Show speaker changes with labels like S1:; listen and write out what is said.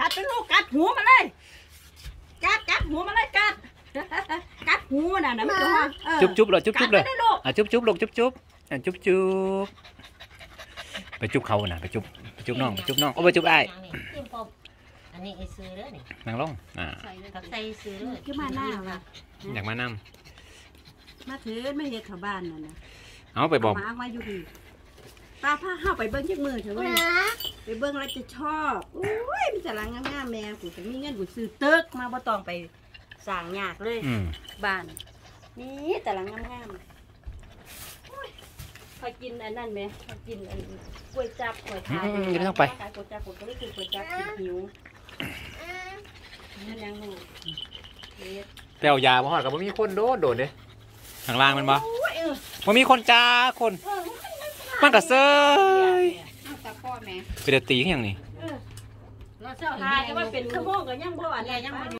S1: กัดเป็นลูกกัดหัวมาเลย กัดกัดหัวมาเลยกัด กัดหัวน่ะนะไม่รู้ว่าเออ
S2: จุ๊บจุ๊บเลยจุ๊บจุ๊บเลย
S1: กัดไปลูก
S2: อะจุ๊บจุ๊บลูกจุ๊บจุ๊บอะจุ๊บจุ๊บไปจุ๊บเขาน่ะไปจุ๊บไปจุ๊บน้องไปจุ๊บน้องโอ้ไปจุ๊บไอ้าย
S3: จิ้มปมอันนี้ไอ้ซื้อเด้อนี่
S2: นั่งลงอ่า
S3: ผักใส่ซื้อเด้อ
S1: ขึ้นมาหน้าว่ะ
S2: อยากมาน
S1: มาถือไม่เห็ดเข้าบ้านน่ะนะำ
S2: เอาไปบอก
S1: เามาไว้อยู่ดีป้าพาเข้าไปเบิ้งจักมือเถอะเว้ยไป เบิ้งแล้วจะชอบอุ้ยมีแต่ละงามๆแม่กูจะมีเงินกูซื้อตึกมาบ่ต้องไปสร้างยากเลย
S2: อืม
S1: บ้านนี่แต่ละงามๆโอ้ยพอกินอันนั้นไหมพอกินอันกล้วยจับกล้วยทา
S2: อืมอืมไม่ต้องไป
S1: ขายกล้วยจับผมก็ไม่กินกล้วยจับกินหิวนั่นยังหนูเฮ็ด
S2: แต่เอายาบ่ฮอดกับบ่มีคนโดดโดดเด้ข้างล่างมันบ่
S1: โอ้ยเออ
S2: บ่มีคนจ้าคน
S1: เออ
S2: มันก็เซย
S3: เอาตะพ่อ
S2: เปเดยวตีคือหยังนี่
S1: เออทายจะว่าเป็นขโมยก็ยังบ่อันนี้ยังบ่